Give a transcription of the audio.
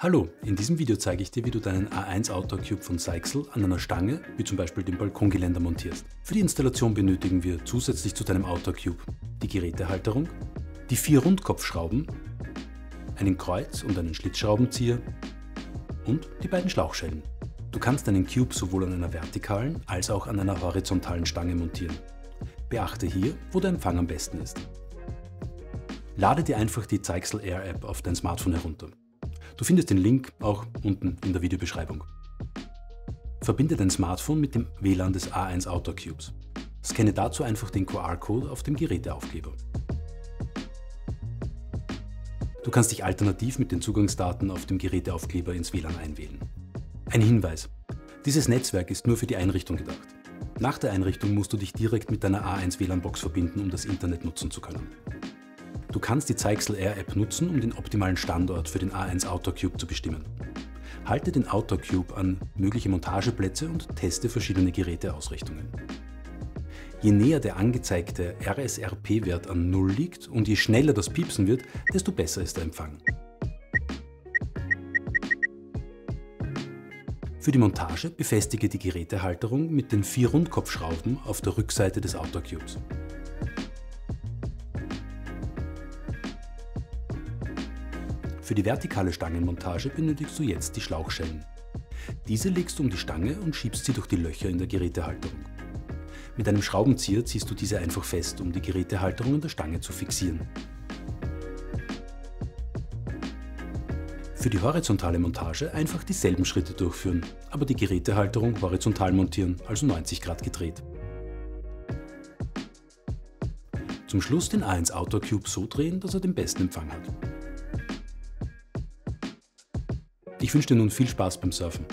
Hallo, in diesem Video zeige ich dir, wie du deinen A1 Outdoor Cube von Seixel an einer Stange, wie zum Beispiel dem Balkongeländer, montierst. Für die Installation benötigen wir zusätzlich zu deinem Outdoor Cube die Gerätehalterung, die vier Rundkopfschrauben, einen Kreuz- und einen Schlitzschraubenzieher und die beiden Schlauchschellen. Du kannst deinen Cube sowohl an einer vertikalen als auch an einer horizontalen Stange montieren. Beachte hier, wo der Empfang am besten ist. Lade dir einfach die Zeichsel Air App auf dein Smartphone herunter. Du findest den Link auch unten in der Videobeschreibung. Verbinde dein Smartphone mit dem WLAN des A1 Outdoor Cubes. Scanne dazu einfach den QR-Code auf dem Geräteaufkleber. Du kannst dich alternativ mit den Zugangsdaten auf dem Geräteaufkleber ins WLAN einwählen. Ein Hinweis. Dieses Netzwerk ist nur für die Einrichtung gedacht. Nach der Einrichtung musst du dich direkt mit deiner A1 WLAN-Box verbinden, um das Internet nutzen zu können. Du kannst die Zeichsel Air App nutzen, um den optimalen Standort für den A1 Outdoor Cube zu bestimmen. Halte den Outdoor Cube an mögliche Montageplätze und teste verschiedene Geräteausrichtungen. Je näher der angezeigte RSRP-Wert an 0 liegt und je schneller das Piepsen wird, desto besser ist der Empfang. Für die Montage befestige die Gerätehalterung mit den vier Rundkopfschrauben auf der Rückseite des Outdoor Cubes. Für die vertikale Stangenmontage benötigst du jetzt die Schlauchschellen. Diese legst du um die Stange und schiebst sie durch die Löcher in der Gerätehalterung. Mit einem Schraubenzieher ziehst du diese einfach fest, um die Gerätehalterung an der Stange zu fixieren. Für die horizontale Montage einfach dieselben Schritte durchführen, aber die Gerätehalterung horizontal montieren, also 90 Grad gedreht. Zum Schluss den A1 Outdoor Cube so drehen, dass er den besten Empfang hat. Ich wünsche dir nun viel Spaß beim Surfen.